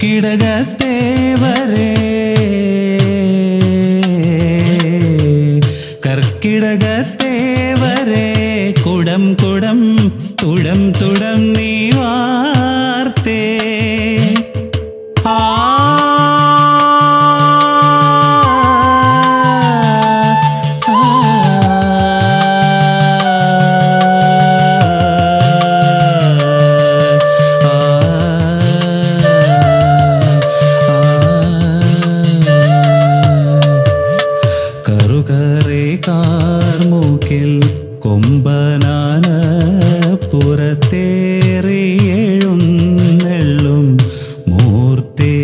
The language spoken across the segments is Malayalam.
கிடக தேவரே கற்கிடக தேவரே குடம் குடம் துடம் துடம் நீவா കറുകറെ കൊമ്പനാന പുറത്തേറിയെഴുന്നെള്ളും മൂർത്തേ.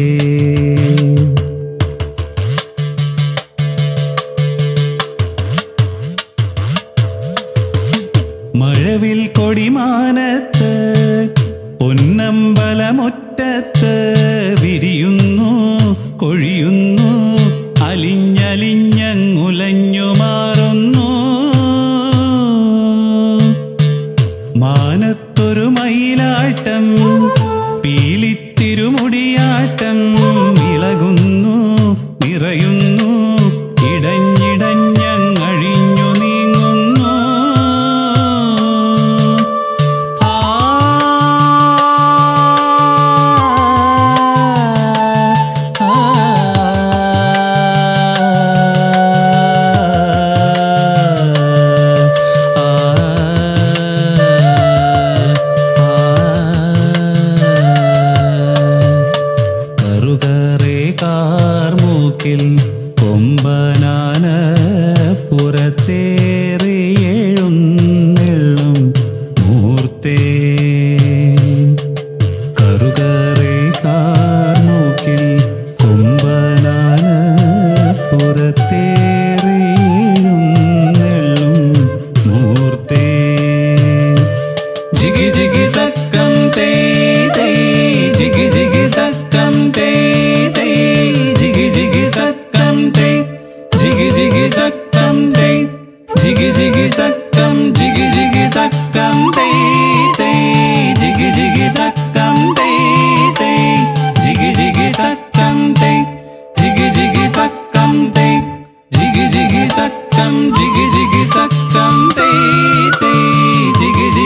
മഴവിൽ കൊടിമാനത്ത് പൊന്നമ്പലമുറ്റത്ത് വിരിയുന്നു കൊഴിയുന്നു മാനത്തൊരു കൊമ്പനാന പുറത്തേറിയെഴുന്നെള്ളും jiggy jiggy duck dum dee, jiggy jiggy duck dum, jiggy jiggy duck dum dee dee, jiggy jiggy duck dum dee dee, jiggy jiggy duck dum dee, jiggy jiggy duck dum dee, jiggy jiggy duck dum, jiggy jiggy duck dum dee dee, jiggy jiggy